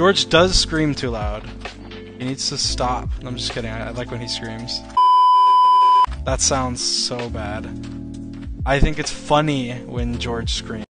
George does scream too loud. He needs to stop. I'm just kidding. I, I like when he screams. That sounds so bad. I think it's funny when George screams.